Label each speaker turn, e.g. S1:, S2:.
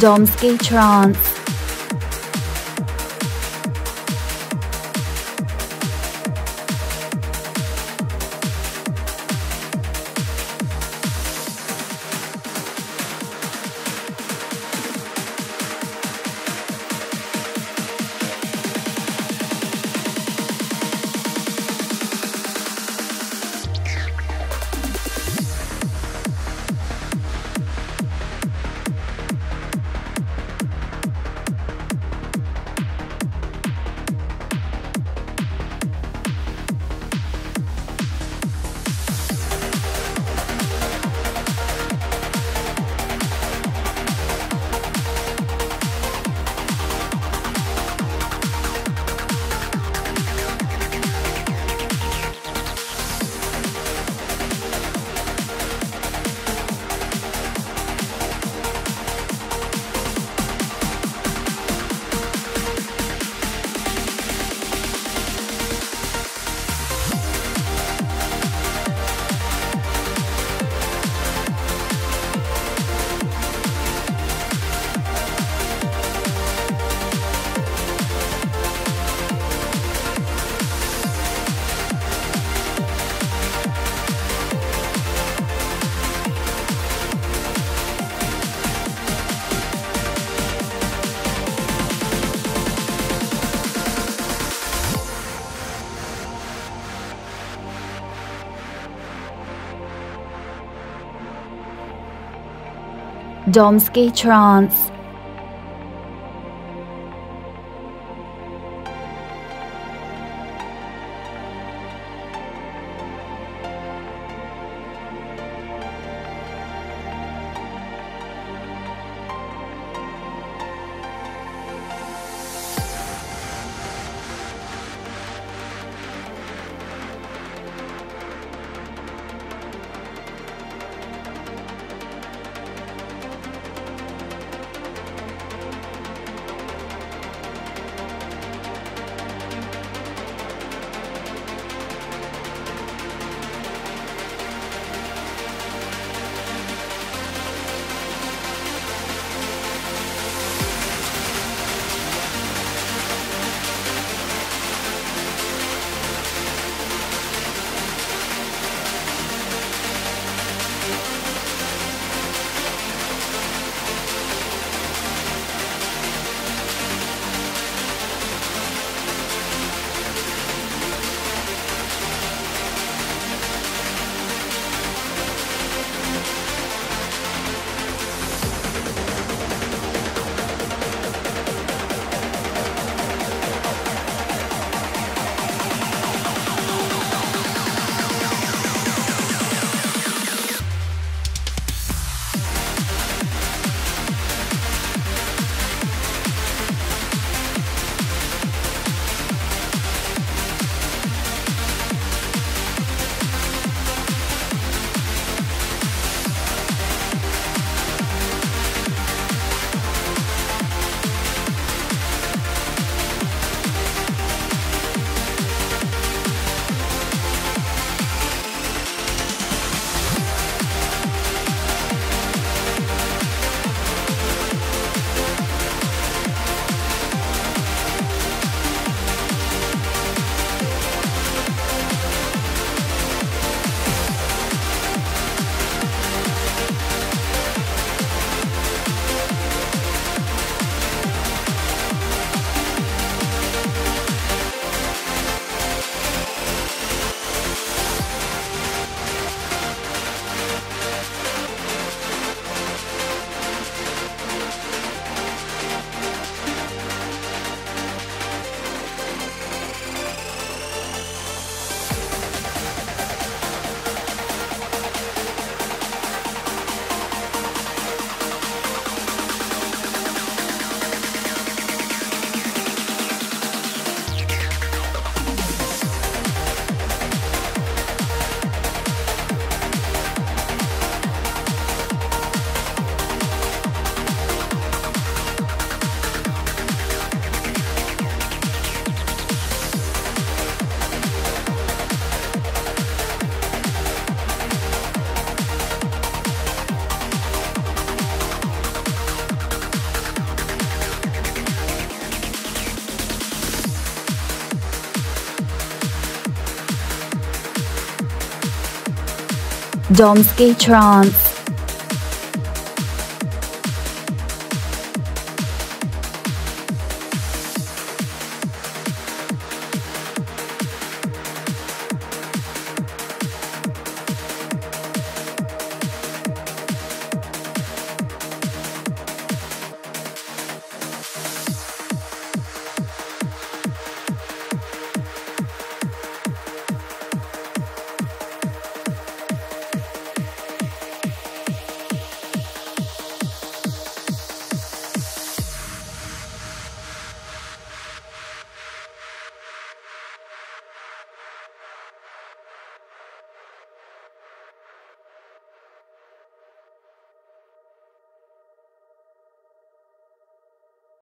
S1: Domsky Trance. Domsky Trance. Domsky Trance.